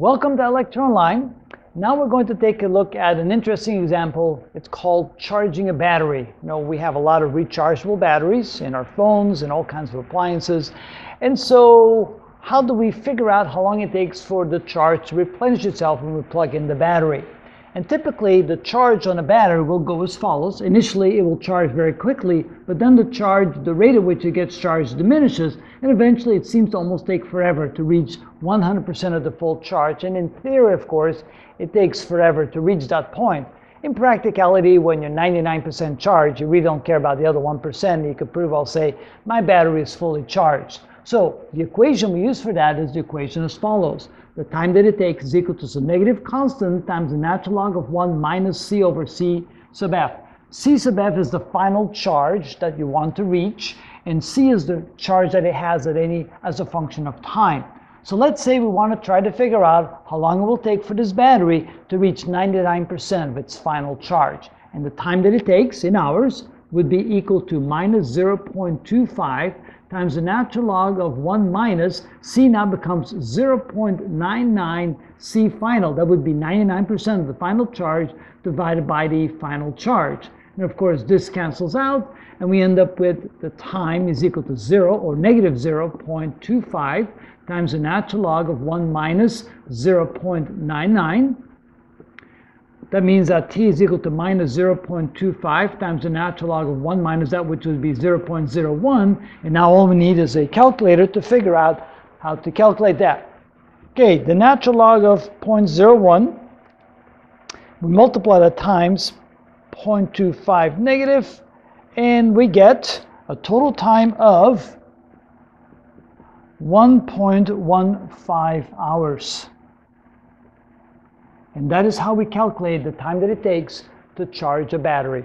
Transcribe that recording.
Welcome to ilectureonline. Now we're going to take a look at an interesting example. It's called charging a battery. You know, we have a lot of rechargeable batteries in our phones and all kinds of appliances. And so how do we figure out how long it takes for the charge to replenish itself when we plug in the battery? And typically the charge on a battery will go as follows. Initially it will charge very quickly, but then the charge, the rate at which it gets charged diminishes, and eventually it seems to almost take forever to reach 100% of the full charge. And in theory, of course, it takes forever to reach that point. In practicality, when you're 99% charged, you really don't care about the other 1%. You could pretty well say, my battery is fully charged. So the equation we use for that is the equation as follows. The time that it takes is equal to some negative constant times the natural log of 1 minus c over c sub f. c sub f is the final charge that you want to reach, and c is the charge that it has at any as a function of time. So let's say we want to try to figure out how long it will take for this battery to reach 99% of its final charge. And the time that it takes in hours would be equal to minus 0.25 times the natural log of 1 minus, C now becomes 0.99 C final. That would be 99% of the final charge divided by the final charge. And of course, this cancels out, and we end up with the time is equal to 0 or negative 0.25 times the natural log of 1 minus 0.99 that means that t is equal to minus 0.25 times the natural log of 1 minus that, which would be 0.01. And now all we need is a calculator to figure out how to calculate that. Okay, the natural log of 0.01, we multiply that times 0.25 negative, and we get a total time of 1.15 hours. And that is how we calculate the time that it takes to charge a battery.